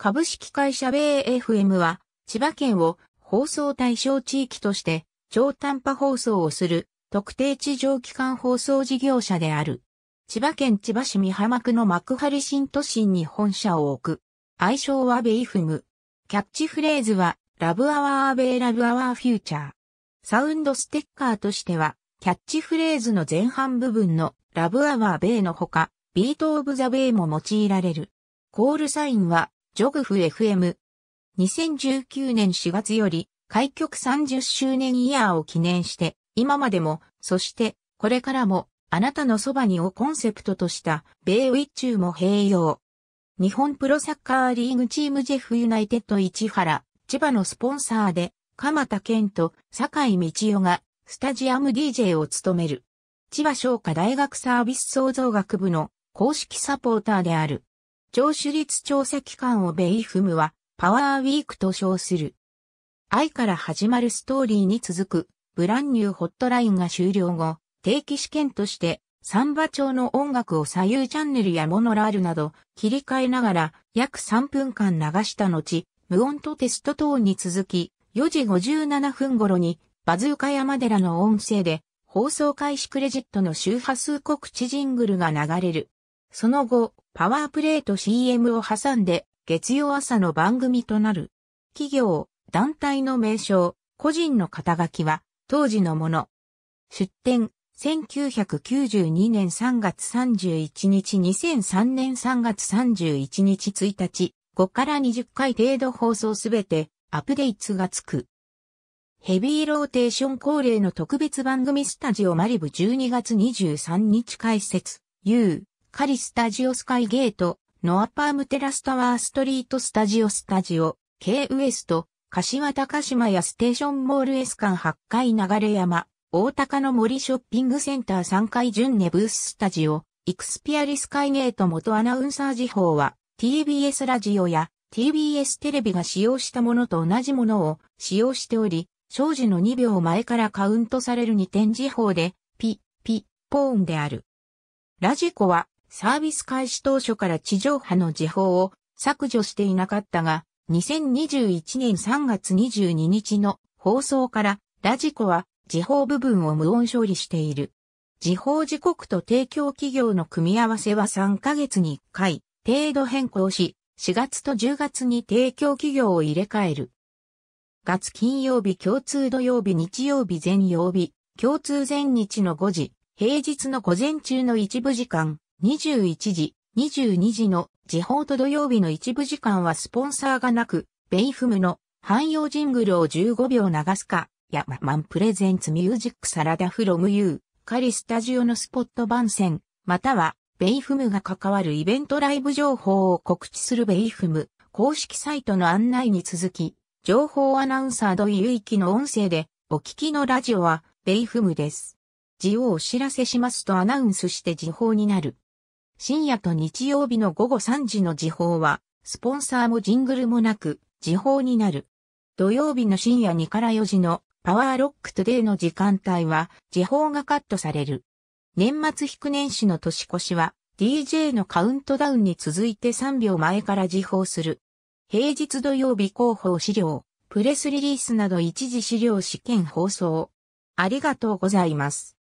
株式会社ベイエフエムは、千葉県を放送対象地域として超短波放送をする特定地上基幹放送事業者である。千葉県千葉市美浜区の幕張新都心に本社を置く。愛称は bayfm。キャッチフレーズは、 Love Our Bay, Love Our Future。サウンドステッカーとしては、キャッチフレーズの前半部分の Love Our Bay のほか、 Beat of the Bay も用いられる。コールサインは、ジョグフ FM。2019年4月より、開局30周年イヤーを記念して、今までも、そして、これからも、あなたのそばにをコンセプトとした、米ウィッチューも併用。日本プロサッカーリーグチームジェフユナイテッド市原、千葉のスポンサーで、鎌田健と坂井道夫が、スタジアム DJ を務める。千葉商科大学サービス創造学部の公式サポーターである。聴取率調査機関をベイフムはパワーウィークと称する。愛から始まるストーリーに続くブランニューホットラインが終了後、定期試験としてサンバ調の音楽を左右チャンネルやモノラールなど切り替えながら約3分間流した後、無音とテスト等に続き、4時57分頃にバズーカ山寺の音声で放送開始クレジットの周波数告知ジングルが流れる。その後、パワープレイと CM を挟んで月曜朝の番組となる。企業、団体の名称、個人の肩書きは当時のもの。出展、1992年3月31日2003年3月31日1日、5から20回程度放送すべてアップデートがつく。ヘビーローテーション恒例の特別番組スタジオマリブ12月23日開設、U、カリスタジオスカイゲート、ノアパームテラスタワーストリートスタジオスタジオ、K ウエスト、柏高島やステーションモール S 間8階流山、大高の森ショッピングセンター3階順ネブーススタジオ、イクスピアリスカイゲート元アナウンサー時報は、TBS ラジオや TBS テレビが使用したものと同じものを使用しており、生時の2秒前からカウントされる2点時報で、ピ、ピ、ポーンである。ラジコはサービス開始当初から地上波の時報を削除していなかったが、2021年3月22日の放送からラジコは時報部分を無音処理している。時報時刻と提供企業の組み合わせは3ヶ月に1回程度変更し、4月と10月に提供企業を入れ替える。月金曜日共通土曜日日曜日全曜日、共通全日の5時、平日の午前中の一部時間、21時、22時の時報と土曜日の一部時間はスポンサーがなく、ベイフムの汎用ジングルを15秒流すか、ヤママンプレゼンツミュージックサラダフロムユー、カリスタジオのスポット番宣、または、ベイフムが関わるイベントライブ情報を告知するベイフム公式サイトの案内に続き、情報アナウンサー土井ゆいきの音声でお聞きのラジオは bayfm です。時をお知らせしますとアナウンスして時報になる。深夜と日曜日の午後3時の時報は、スポンサーもジングルもなく、時報になる。土曜日の深夜2から4時の Power Rock Today の時間帯は、時報がカットされる。年末引く年始の年越しは、DJ のカウントダウンに続いて3秒前から時報する。平日土曜日広報資料、プレスリリースなど一時資料試験放送。ありがとうございます。